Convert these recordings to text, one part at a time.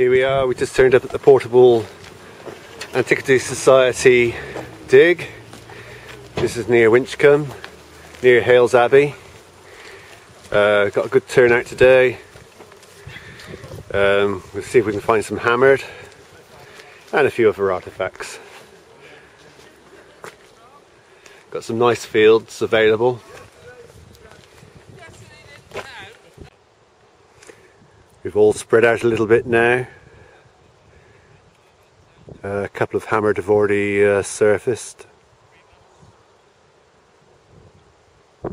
Here we are, we just turned up at the Portable Antiquity Society dig. This is near Winchcombe, near Hailes Abbey. Uh, got a good turnout today. Um, we'll see if we can find some hammered and a few other artifacts. Got some nice fields available. We've all spread out a little bit now. Uh, a couple of hammered have already uh, surfaced. Uh,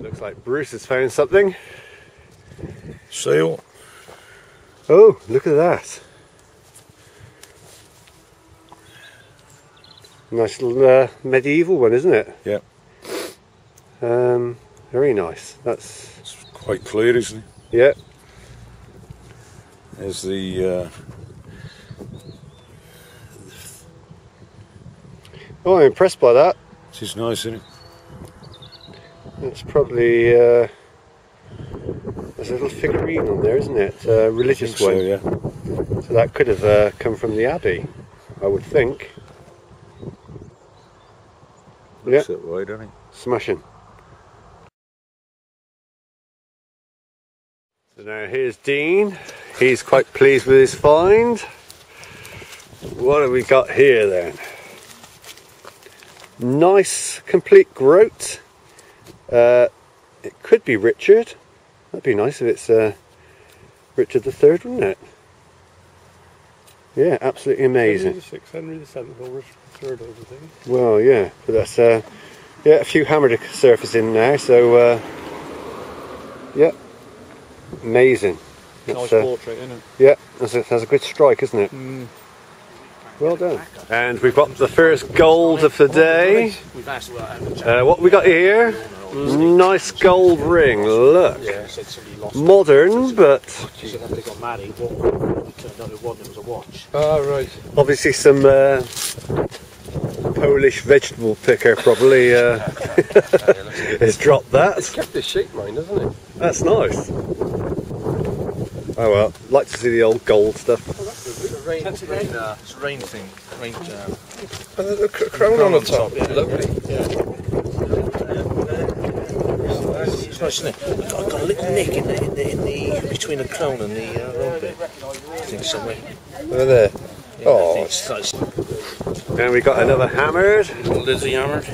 looks like Bruce has found something. Seal. Oh, look at that. Nice little uh, medieval one, isn't it? Yeah. Um, very nice. That's It's quite clear, isn't it? yeah. There's the uh, Oh, I'm impressed by that. this is nice, isn't it? It's probably uh, there's a little figurine on there, isn't it? A religious so, one. yeah. So that could have uh, come from the abbey, I would think. Looks that way, doesn't it? Smashing. So now here's Dean. He's quite pleased with his find. What have we got here then? Nice complete groat. Uh, it could be Richard. That'd be nice if it's uh, Richard the Third, wouldn't it? Yeah, absolutely amazing. Henry the Seventh or Richard the Third over there. Well, yeah, but that's uh, yeah, a few hammered surface in there, so uh, yeah, amazing. Nice It's, uh, portrait, isn't it? yeah, that's a, that's a good strike, isn't it? Mm. Well done. And we've got the first gold of the day. We've asked about having Uh, what we got here? Nice gold ring. Look, Yeah, said somebody lost modern, but She said after they got married, what it turned out it wasn't, it was a watch. Oh, right. obviously some uh, Polish vegetable picker probably uh, has dropped that. It's kept the shape, mine, doesn't it? That's nice. Oh well, like to see the old gold stuff. It's a rain, rain, uh, it's a rain thing. Rain, um, And the cr- crown on the top. yeah. Lovely. It's nice, isn't it? I've got, I've got a little nick in the, in the, in the between the crown and the uh, round bit. I think somewhere. Over there. Yeah, Oh. I think it's, it's And we got another hammered. little Lizzie hammered.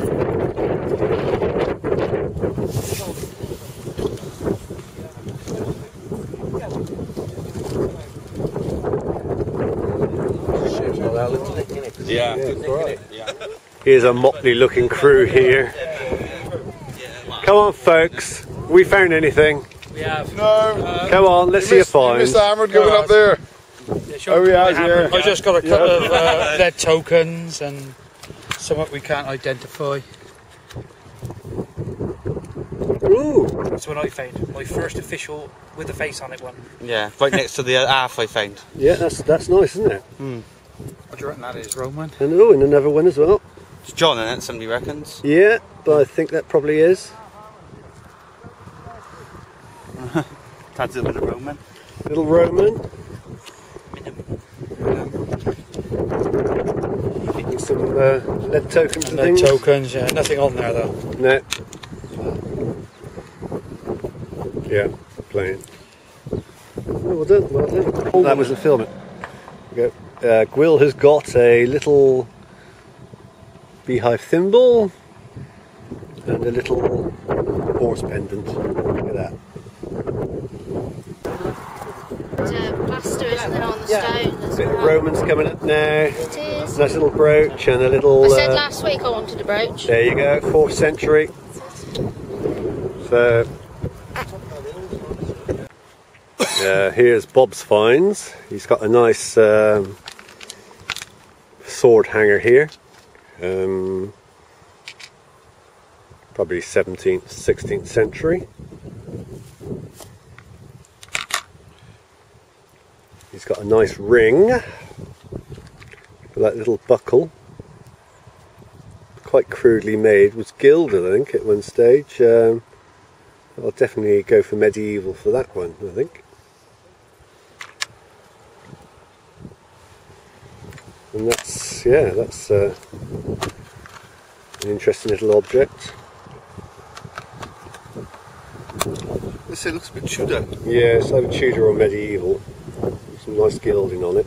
That little nick in. Yeah. Here's a motley looking crew here. Come on folks, we found anything? We have. No. Uh, Come on, let's see your finds. Mr. Hammered going up there. Oh, yeah, yeah. I just got a couple of uh, lead tokens and something we can't identify. Ooh, That's what I found. My first official with a face on it one. Yeah, right next to the uh, half I found. yeah, that's that's nice, isn't it? What do you reckon that is, Roman? And oh, and another one as well. It's John in it, somebody reckons. Yeah, but I think that probably is Tad's a little Roman. little Roman. Getting some uh, lead tokens and Lead things. tokens, yeah. Nothing on there though. No. Yeah, playing. Oh, well done, well done. That was a film. There we go. Uh, Gwill has got a little beehive thimble and a little horse pendant. Look at that. It's a plaster, isn't it, on the stone? That's Bit of. Romans coming up now. It is. Nice little brooch and a little. I said uh, last week I wanted a brooch. There you go, fourth century. So, uh, here's Bob's finds. He's got a nice um, sword hanger here. Um, probably 17th, 16th century. He's got a nice ring for that little buckle. quite crudely made, was gilded, I think, at one stage. Um, I'll definitely go for medieval for that one, I think. And that's, yeah, that's uh, an interesting little object. This it looks a bit Tudor. Yeah, it's either Tudor or medieval. Some nice gilding on it.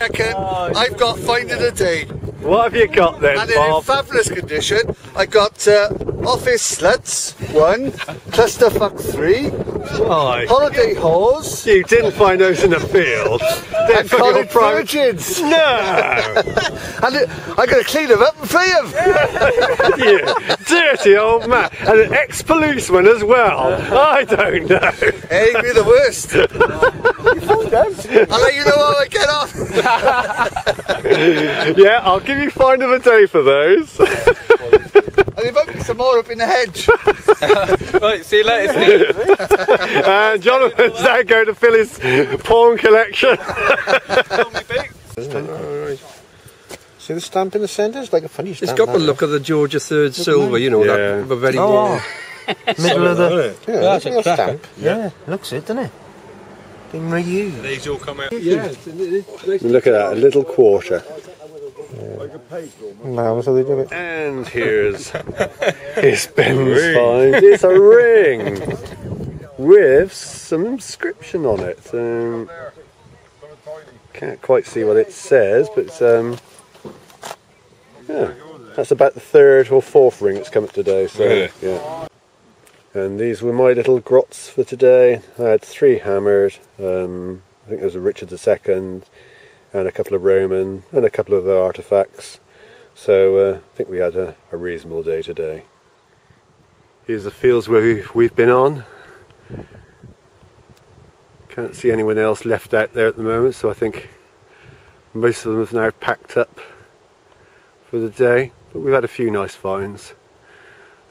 Reckon I've got find of the day. What have you got then, And in Bob? fabulous condition, I got uh, Office Sluts, one, Clusterfuck, three, Why? Holiday Halls, You didn't find those in the field. They're and College private- Virgins. No! And it, I'm going to clean them up and play them. you dirty old man. And an ex-policeman as well. I don't know. hey, be the worst. I'll let you know how I get on. Yeah, I'll give you find of a day for those. And there might be some more up in the hedge. Right, see you later. Steve. Uh, and Jonathan's now going to fill his porn collection. See the stamp in the centre? It's like a funny stamp. It's got the that. look of the George III silver, you know, Yeah. that the very Oh, middle of the. Yeah, That's that's a a real cracker. stamp. Yeah, looks it, doesn't it? Been reused. These all come out. Yeah. Look at that, a little quarter. No, so they do it. And here's his Ben's find. It's a ring with some inscription on it. Um, can't quite see what it says, but um, yeah, that's about the third or fourth ring that's come up today. So Really? yeah. And these were my little groats for today. I had three hammered. Um, I think there was a Richard II, and a couple of Roman, and a couple of other artifacts. So uh, I think we had a, a reasonable day today. Here's the fields where we've, we've been on. Can't see anyone else left out there at the moment, so I think most of them have now packed up for the day. But we've had a few nice finds,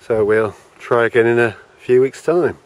so we'll try again in a few weeks' time.